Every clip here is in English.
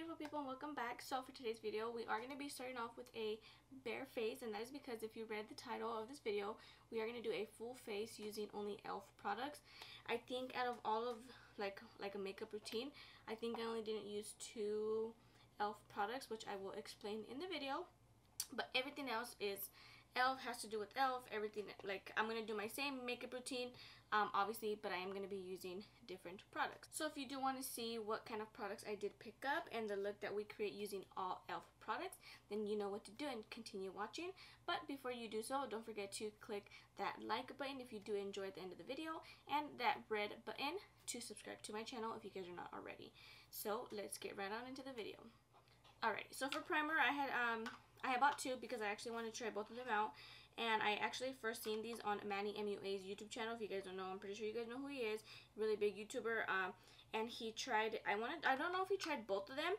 beautiful people and welcome back. So for today's video we are going to be starting off with a bare face and that is because if you read the title of this video we are going to do a full face using only e.l.f. products. I think out of all of like like a makeup routine I think I only didn't use two e.l.f. products which I will explain in the video but everything else is elf has to do with elf everything like i'm gonna do my same makeup routine um, obviously but i am gonna be using different products. So if you do want to see what kind of products i did pick up and the look that we create using all elf products then you know what to do and continue watching. But before you do so don't forget to click that like button if you do enjoy the end of the video and that red button to subscribe to my channel if you guys are not already. So let's get right on into the video. Alright so for primer i had um I bought two because I actually wanted to try both of them out. And I actually first seen these on Manny MUA's YouTube channel. If you guys don't know, I'm pretty sure you guys know who he is. Really big YouTuber. Um, and he tried, I wanted, I don't know if he tried both of them.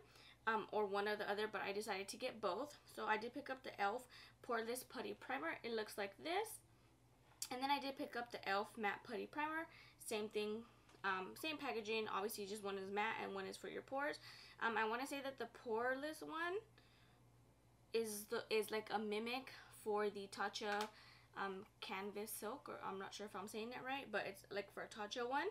Um, or one or the other, but I decided to get both. So I did pick up the e.l.f. Poreless Putty Primer. It looks like this. And then I did pick up the e.l.f. Matte Putty Primer. Same thing, um, same packaging. Obviously, just one is matte and one is for your pores. Um, I want to say that the poreless one is the is like a mimic for the Tatcha um, canvas silk or I'm not sure if I'm saying that right but it's like for a Tatcha one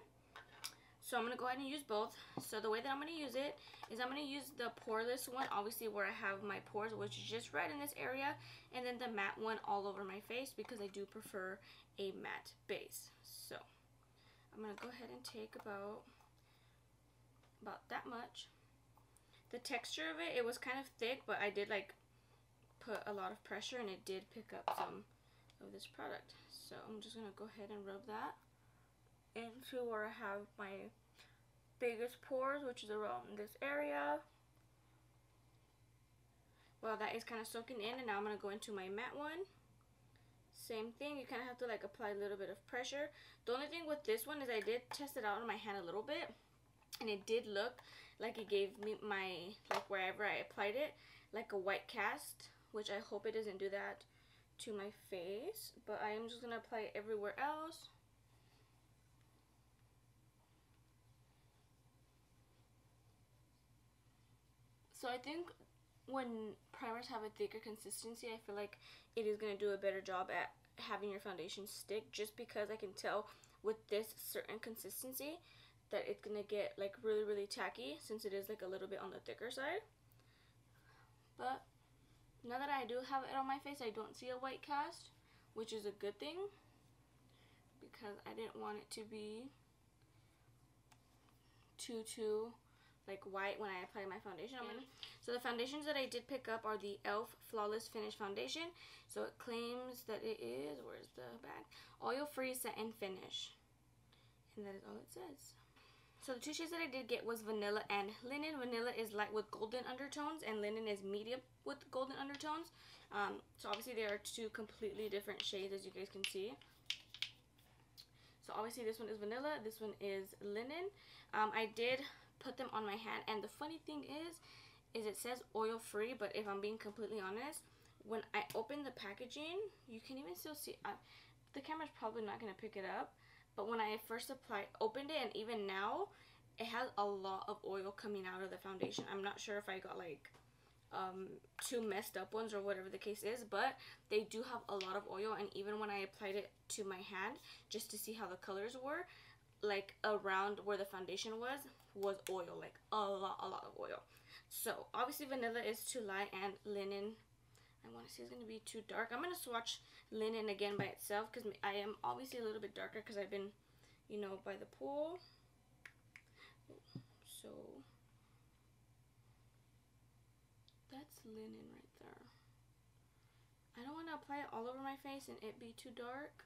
so I'm going to go ahead and use both. So the way that I'm going to use it is I'm going to use the poreless one, obviously where I have my pores, which is just right in this area. And then the matte one all over my face because I do prefer a matte base. So I'm going to go ahead and take about, about that much. The texture of it, it was kind of thick, but I did like put a lot of pressure and it did pick up some of this product. So I'm just going to go ahead and rub that into where I have my biggest pores, which is around this area. Well, that is kind of soaking in and now I'm going to go into my matte one. Same thing, you kind of have to like apply a little bit of pressure. The only thing with this one is I did test it out on my hand a little bit and it did look like it gave me my, like wherever I applied it, like a white cast which I hope it doesn't do that to my face but I am just going to apply it everywhere else. So I think when primers have a thicker consistency I feel like it is going to do a better job at having your foundation stick just because I can tell with this certain consistency that it's going to get like really really tacky since it is like a little bit on the thicker side. But now that I do have it on my face, I don't see a white cast, which is a good thing because I didn't want it to be too, too like white when I apply my foundation on. So the foundations that I did pick up are the e.l.f. Flawless Finish Foundation. So it claims that it is, where's the bag? Oil free set and finish. And that is all it says. So the two shades that I did get was Vanilla and Linen. Vanilla is light with golden undertones and Linen is medium with golden undertones. Um, so obviously they are two completely different shades as you guys can see. So obviously this one is Vanilla, this one is Linen. Um, I did put them on my hand and the funny thing is, is it says oil free but if I'm being completely honest, when I open the packaging, you can even still see, uh, the camera's probably not going to pick it up, but when I first applied, opened it, and even now, it has a lot of oil coming out of the foundation. I'm not sure if I got like um, two messed up ones or whatever the case is, but they do have a lot of oil. And even when I applied it to my hand, just to see how the colors were, like around where the foundation was, was oil, like a lot, a lot of oil. So obviously vanilla is too light and linen I want to say it's going to be too dark. I'm going to swatch linen again by itself because I am obviously a little bit darker because I've been, you know, by the pool. So, that's linen right there. I don't want to apply it all over my face and it be too dark.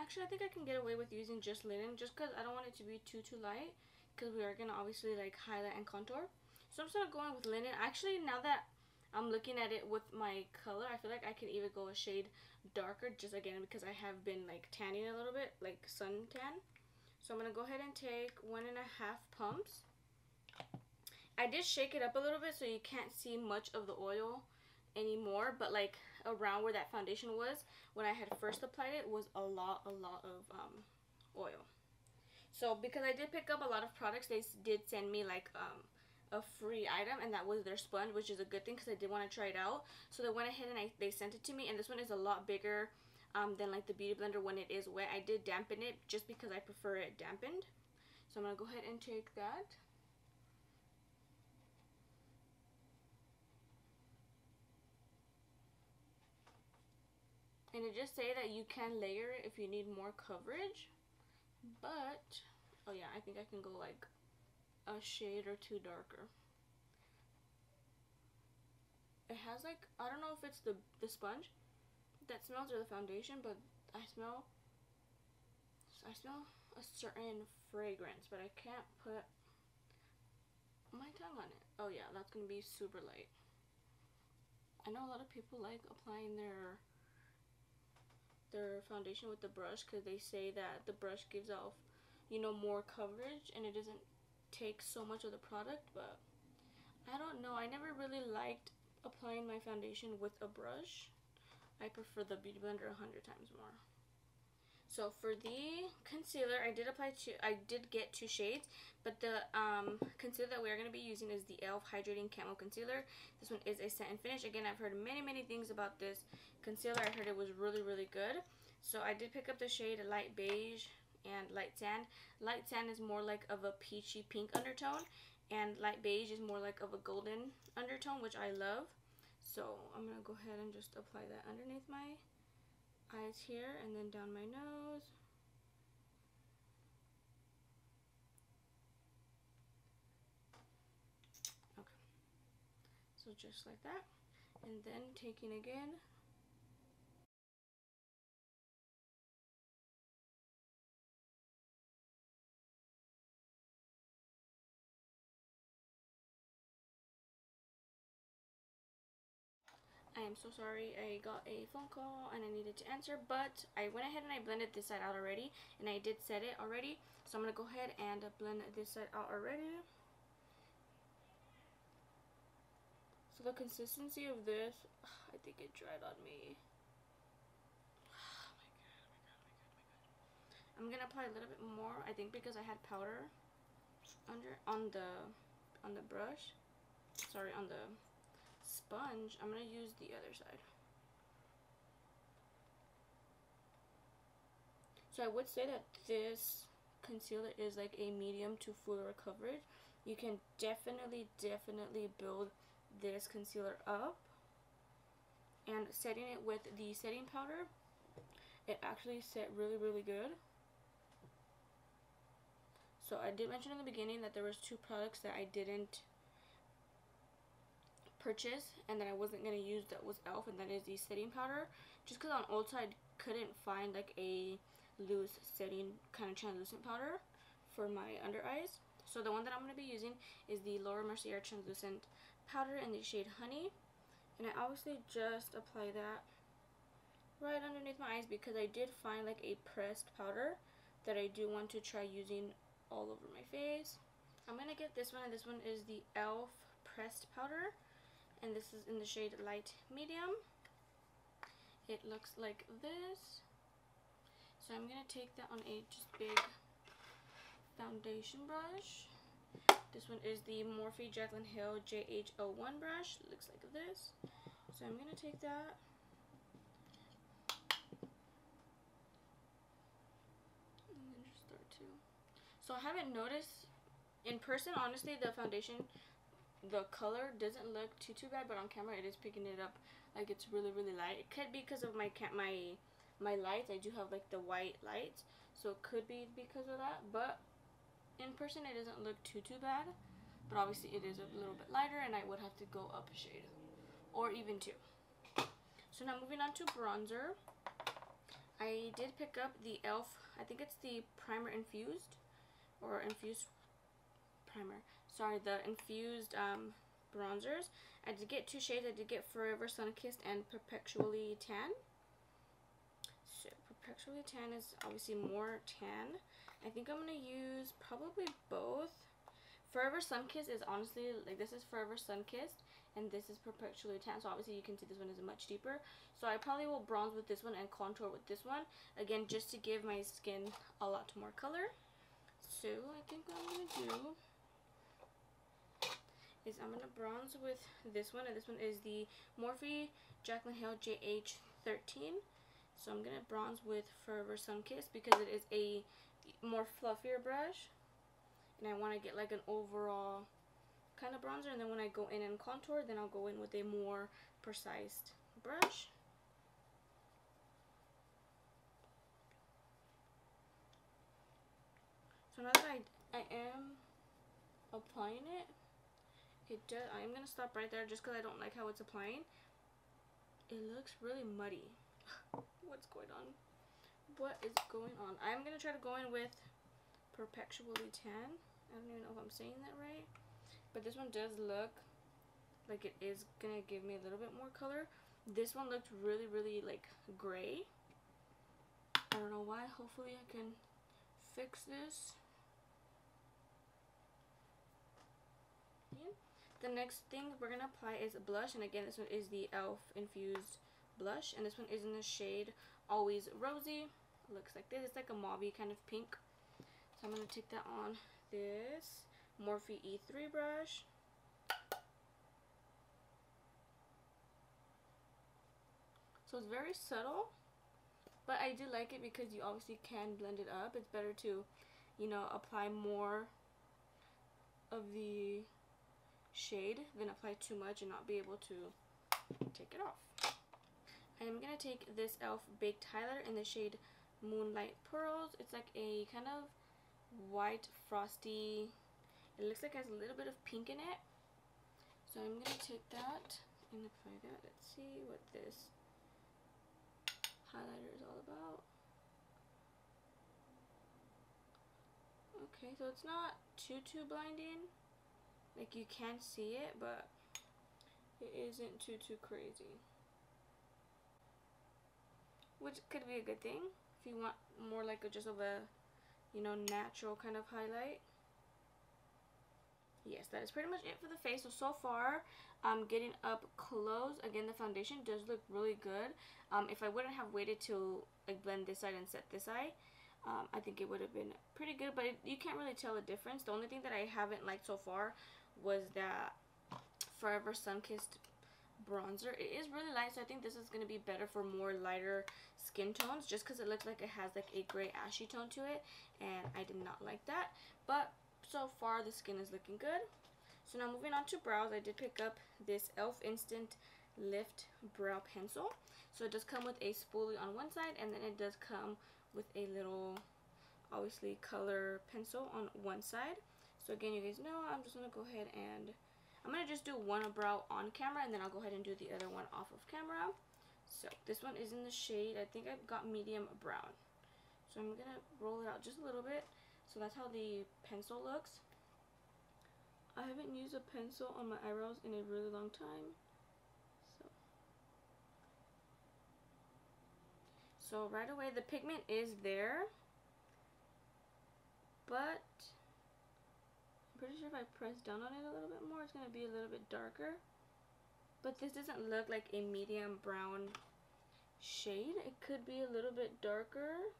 Actually, I think I can get away with using just linen just because I don't want it to be too, too light because we are going to obviously like highlight and contour. So I'm just going to go with linen. Actually, now that I'm looking at it with my color. I feel like I can even go a shade darker just again because I have been like tanning a little bit, like sun tan. So I'm going to go ahead and take one and a half pumps. I did shake it up a little bit so you can't see much of the oil anymore but like around where that foundation was when I had first applied it was a lot a lot of um, oil so because I did pick up a lot of products they did send me like um, a free item and that was their sponge which is a good thing because I did want to try it out. So they went ahead and I, they sent it to me and this one is a lot bigger um, than like the beauty blender when it is wet. I did dampen it just because I prefer it dampened. So I'm gonna go ahead and take that. And it just say that you can layer it if you need more coverage but oh yeah I think I can go like a shade or two darker. It has like, I don't know if it's the, the sponge that smells or the foundation, but I smell, I smell a certain fragrance, but I can't put my tongue on it. Oh yeah, that's going to be super light. I know a lot of people like applying their their foundation with the brush because they say that the brush gives off, you know, more coverage and it doesn't take so much of the product, but I don't know. I never really liked applying my foundation with a brush. I prefer the Beauty Blender a hundred times more. So for the concealer, I did apply two, I did get two shades, but the um, concealer that we are going to be using is the e.l.f. Hydrating Camo Concealer. This one is a satin finish. Again, I've heard many, many things about this concealer. I heard it was really, really good. So I did pick up the shade Light Beige and light sand. Light sand is more like of a peachy pink undertone and light beige is more like of a golden undertone which I love. So I'm going to go ahead and just apply that underneath my eyes here and then down my nose. Okay. So just like that. And then taking again am so sorry. I got a phone call and I needed to answer, but I went ahead and I blended this side out already, and I did set it already. So I'm going to go ahead and blend this side out already. So the consistency of this, I think it dried on me. Oh oh oh I'm gonna apply a little bit more. I think because I had powder under on the on the brush. Sorry, on the sponge, I'm going to use the other side. So I would say that this concealer is like a medium to fuller coverage. You can definitely, definitely build this concealer up. And setting it with the setting powder, it actually set really, really good. So I did mention in the beginning that there was two products that I didn't purchase and that I wasn't going to use that was e.l.f. and that is the setting powder. Just because on Ulta I couldn't find like a loose setting kind of translucent powder for my under eyes. So the one that I'm going to be using is the Laura Mercier translucent powder in the shade Honey. And I obviously just apply that right underneath my eyes because I did find like a pressed powder that I do want to try using all over my face. I'm going to get this one and this one is the e.l.f. pressed powder and this is in the shade light medium. It looks like this. So I'm gonna take that on a just big foundation brush. This one is the Morphe Jaclyn Hill JH01 brush. Looks like this. So I'm gonna take that. And then just start to so I haven't noticed in person honestly the foundation the color doesn't look too too bad but on camera it is picking it up like it's really really light. It could be because of my cat my my lights. I do have like the white lights so it could be because of that but in person it doesn't look too too bad but obviously it is a little bit lighter and I would have to go up a shade or even two. So now moving on to bronzer. I did pick up the e.l.f. I think it's the primer infused or infused primer sorry, the infused um, bronzers. I did get two shades. I did get Forever Sunkissed and Perpetually Tan. So Perpetually Tan is obviously more tan. I think I'm going to use probably both. Forever Sunkissed is honestly, like this is Forever Sunkissed and this is Perpetually Tan. So obviously you can see this one is much deeper. So I probably will bronze with this one and contour with this one. Again, just to give my skin a lot more color. So I think what I'm going to do is I'm going to bronze with this one. And this one is the Morphe Jaclyn Hill JH13. So I'm going to bronze with Forever Sun Kiss because it is a more fluffier brush. And I want to get like an overall kind of bronzer. And then when I go in and contour, then I'll go in with a more precise brush. So now that I, I am applying it, it does, I am going to stop right there just because I don't like how it's applying. It looks really muddy. What's going on? What is going on? I'm going to try to go in with Perpetually Tan. I don't even know if I'm saying that right. But this one does look like it is going to give me a little bit more color. This one looked really, really like gray. I don't know why. Hopefully I can fix this. The next thing we're going to apply is a blush. And again, this one is the e.l.f. Infused Blush. And this one is in the shade Always Rosy. Looks like this. It's like a mauvey kind of pink. So I'm going to take that on this Morphe E3 brush. So it's very subtle, but I do like it because you obviously can blend it up. It's better to, you know, apply more of the shade than apply too much and not be able to take it off. I am going to take this e.l.f. Baked Highlighter in the shade Moonlight Pearls. It's like a kind of white frosty, it looks like it has a little bit of pink in it. So I'm going to take that and apply that. Let's see what this highlighter is all about. Okay, so it's not too, too blinding. Like you can see it, but it isn't too, too crazy. Which could be a good thing if you want more like a just of a, you know, natural kind of highlight. Yes, that is pretty much it for the face. So, so far, um, getting up close, again, the foundation does look really good. Um, if I wouldn't have waited to like blend this side and set this side, um, I think it would have been pretty good. But it, you can't really tell the difference. The only thing that I haven't liked so far was that Forever Sunkissed bronzer. It is really light, so I think this is going to be better for more lighter skin tones just because it looks like it has like a gray ashy tone to it and I did not like that. But so far the skin is looking good. So now moving on to brows, I did pick up this e.l.f. Instant Lift Brow Pencil. So it does come with a spoolie on one side and then it does come with a little obviously color pencil on one side. So again, you guys know, I'm just going to go ahead and, I'm going to just do one brow on camera and then I'll go ahead and do the other one off of camera. So this one is in the shade, I think I've got medium brown. So I'm going to roll it out just a little bit. So that's how the pencil looks. I haven't used a pencil on my eyebrows in a really long time. So, so right away the pigment is there. But pretty sure if I press down on it a little bit more, it's going to be a little bit darker. But this doesn't look like a medium brown shade. It could be a little bit darker.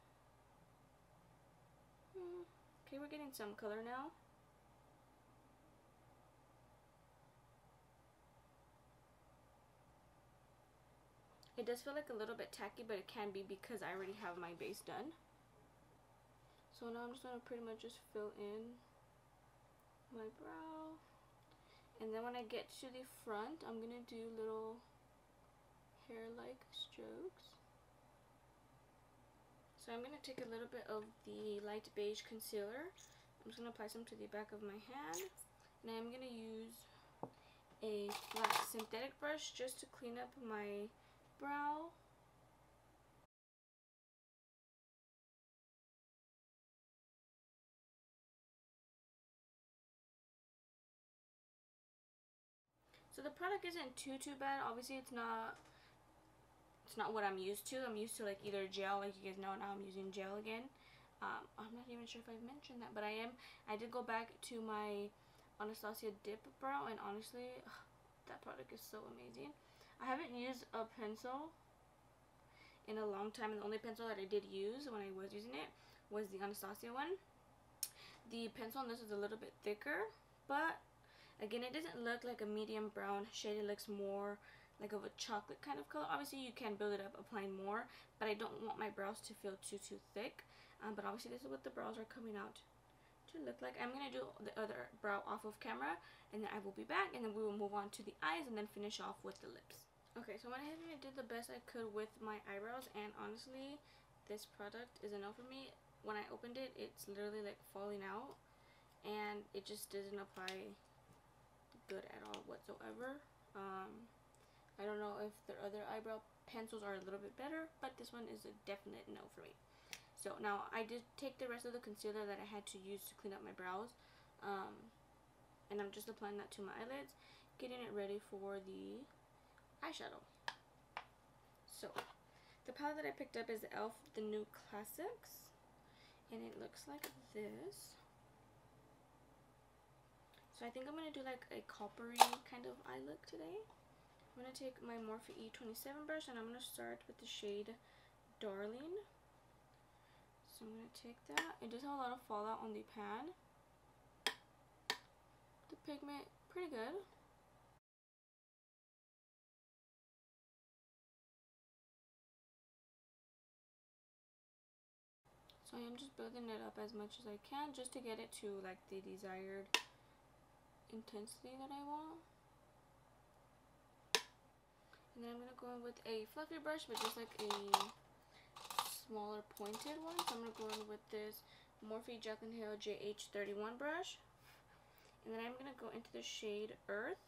Hmm. Okay, we're getting some color now. It does feel like a little bit tacky, but it can be because I already have my base done. So now I'm just going to pretty much just fill in my brow. And then when I get to the front, I'm going to do little hair-like strokes. So I'm going to take a little bit of the light beige concealer. I'm just going to apply some to the back of my hand. And I'm going to use a flat synthetic brush just to clean up my brow. So the product isn't too, too bad. Obviously, it's not it's not what I'm used to. I'm used to like either gel, like you guys know now I'm using gel again. Um, I'm not even sure if I've mentioned that, but I am. I did go back to my Anastasia Dip Brow, and honestly, ugh, that product is so amazing. I haven't used a pencil in a long time, and the only pencil that I did use when I was using it was the Anastasia one. The pencil on this is a little bit thicker, but Again, it doesn't look like a medium brown shade. It looks more like of a chocolate kind of color. Obviously, you can build it up applying more, but I don't want my brows to feel too, too thick. Um, but obviously, this is what the brows are coming out to look like. I'm going to do the other brow off of camera, and then I will be back, and then we will move on to the eyes, and then finish off with the lips. Okay, so I went ahead and I did the best I could with my eyebrows, and honestly, this product is enough for me. When I opened it, it's literally like falling out, and it just doesn't apply good at all whatsoever. Um, I don't know if their other eyebrow pencils are a little bit better, but this one is a definite no for me. So now I did take the rest of the concealer that I had to use to clean up my brows. Um, and I'm just applying that to my eyelids, getting it ready for the eyeshadow. So, the palette that I picked up is the e.l.f. The New Classics. And it looks like this. So I think I'm going to do like a coppery kind of eye look today. I'm going to take my Morphe E27 brush and I'm going to start with the shade Darling. So I'm going to take that. It does have a lot of fallout on the pan. The pigment, pretty good. So I am just building it up as much as I can just to get it to like the desired intensity that I want. And then I'm going to go in with a fluffy brush, but just like a smaller pointed one. So I'm going to go in with this Morphe Jaclyn Hill JH31 brush. And then I'm going to go into the shade Earth,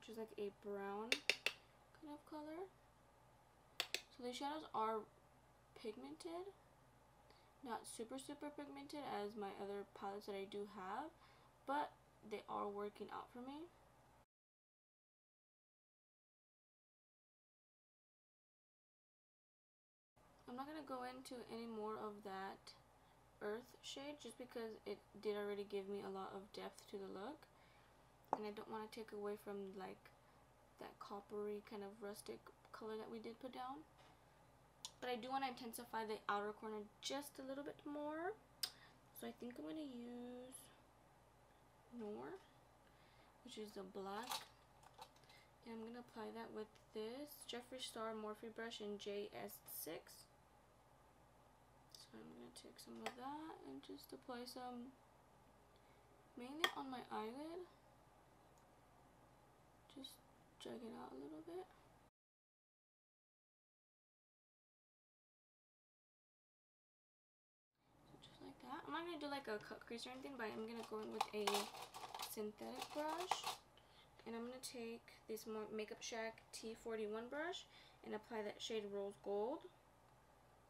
which is like a brown kind of color. So these shadows are pigmented. Not super, super pigmented as my other palettes that I do have. But they are working out for me. I'm not going to go into any more of that earth shade just because it did already give me a lot of depth to the look. And I don't want to take away from like that coppery kind of rustic color that we did put down. But I do want to intensify the outer corner just a little bit more. So I think I'm going to use which is the black. And I'm going to apply that with this Jeffree Star Morphe brush in JS6. So I'm going to take some of that and just apply some mainly on my eyelid. Just drag it out a little bit. Just like that. I'm not going to do like a cut crease or anything, but I'm going to go in with a synthetic brush. And I'm going to take this Makeup Shack T41 brush and apply that shade Rose Gold.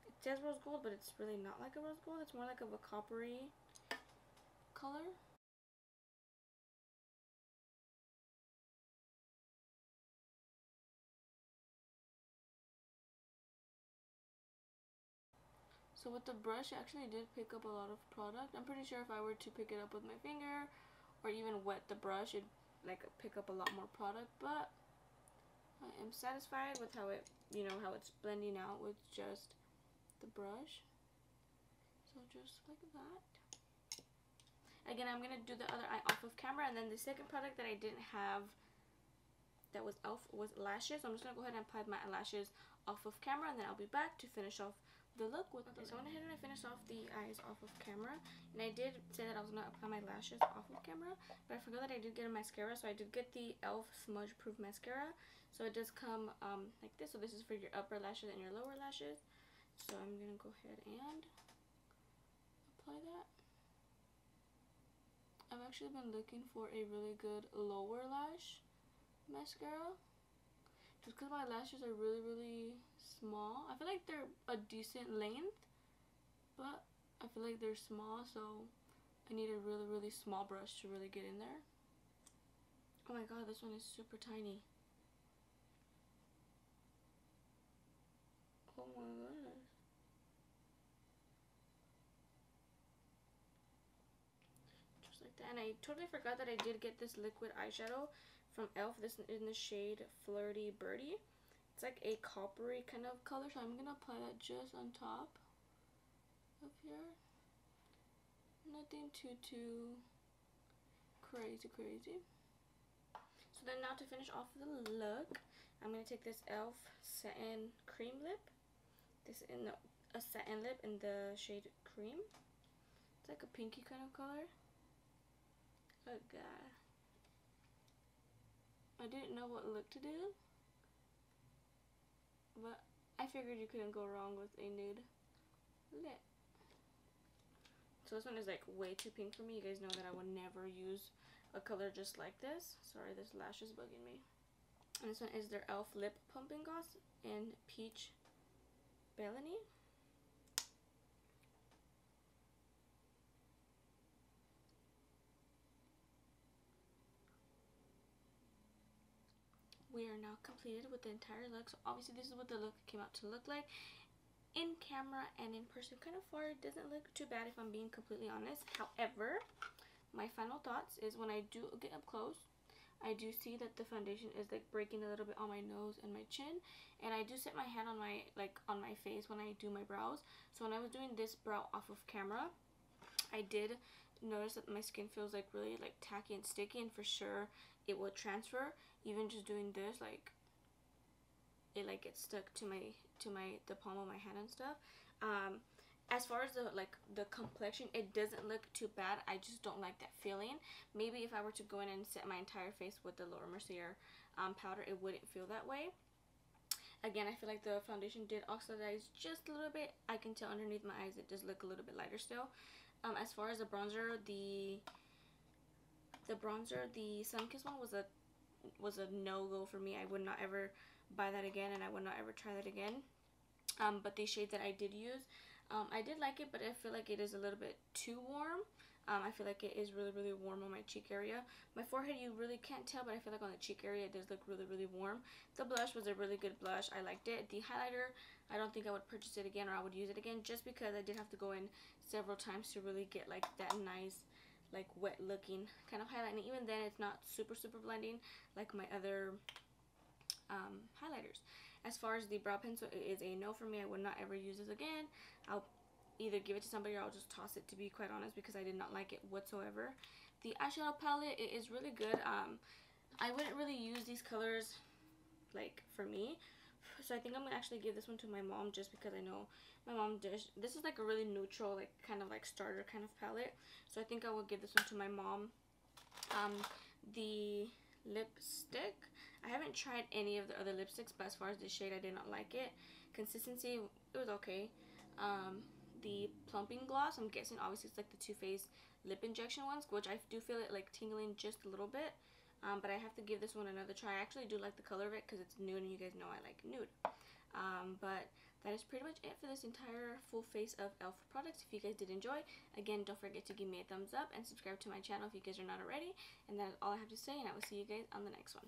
It says Rose Gold, but it's really not like a Rose Gold. It's more like of a coppery color. So with the brush, I actually did pick up a lot of product. I'm pretty sure if I were to pick it up with my finger or even wet the brush, it'd like pick up a lot more product. But I am satisfied with how it, you know, how it's blending out with just the brush. So just like that. Again, I'm going to do the other eye off of camera. And then the second product that I didn't have that was elf was lashes. So I'm just to go ahead and apply my lashes off of camera. And then I'll be back to finish off the look with okay, so I went ahead and I finished off the eyes off of camera. And I did say that I was going to apply my lashes off of camera. But I forgot that I did get a mascara. So I did get the e.l.f. Smudge Proof Mascara. So it does come um, like this. So this is for your upper lashes and your lower lashes. So I'm going to go ahead and apply that. I've actually been looking for a really good lower lash mascara. Just because my lashes are really, really small. I feel like they're a decent length, but I feel like they're small, so I need a really, really small brush to really get in there. Oh my god, this one is super tiny. Oh my goodness. Just like that. And I totally forgot that I did get this liquid eyeshadow from e.l.f. This in the shade Flirty Birdie. It's like a coppery kind of color, so I'm going to apply that just on top of here. Nothing too, too crazy, crazy. So then now to finish off the look, I'm going to take this e.l.f. satin cream lip. This is in a satin lip in the shade cream. It's like a pinky kind of color. Oh god. I didn't know what look to do. I figured you couldn't go wrong with a nude lip. So this one is like way too pink for me. You guys know that I would never use a color just like this. Sorry, this lash is bugging me. And this one is their e.l.f. Lip Plumping Gloss in Peach Bellini. We are now completed with the entire look. So obviously this is what the look came out to look like. In camera and in person kind of far it doesn't look too bad if I'm being completely honest. However my final thoughts is when I do get up close I do see that the foundation is like breaking a little bit on my nose and my chin. And I do set my hand on my like on my face when I do my brows. So when I was doing this brow off of camera I did notice that my skin feels like really like tacky and sticky and for sure it will transfer. Even just doing this like it like gets stuck to my to my the palm of my hand and stuff. Um as far as the like the complexion it doesn't look too bad. I just don't like that feeling. Maybe if i were to go in and set my entire face with the laura mercier um, powder it wouldn't feel that way. Again i feel like the foundation did oxidize just a little bit. I can tell underneath my eyes it does look a little bit lighter still um, as far as the bronzer the the bronzer the Sun Sunkissed one was a was a no-go for me i would not ever buy that again and I would not ever try that again. Um, but the shade that I did use, um, I did like it, but I feel like it is a little bit too warm. Um, I feel like it is really, really warm on my cheek area. My forehead, you really can't tell, but I feel like on the cheek area, it does look really, really warm. The blush was a really good blush. I liked it. The highlighter, I don't think I would purchase it again or I would use it again just because I did have to go in several times to really get like that nice like wet looking kind of highlight and even then it's not super super blending like my other um, highlighters. As far as the brow pencil, it is a no for me. I would not ever use this again. I'll either give it to somebody or I'll just toss it to be quite honest because I did not like it whatsoever. The eyeshadow palette, it is really good. Um, I wouldn't really use these colors like for me. So I think I'm to actually give this one to my mom just because I know my mom does. This is like a really neutral, like kind of like starter kind of palette. So I think I will give this one to my mom. Um, the lipstick. I haven't tried any of the other lipsticks, but as far as the shade, I did not like it. Consistency, it was okay. Um, the plumping gloss, I'm guessing obviously it's like the Too Faced lip injection ones, which I do feel it like tingling just a little bit. Um, but I have to give this one another try. I actually do like the color of it because it's nude and you guys know I like nude. Um, but that is pretty much it for this entire full face of e.l.f. products. If you guys did enjoy, again, don't forget to give me a thumbs up and subscribe to my channel if you guys are not already. And that is all I have to say, and I will see you guys on the next one.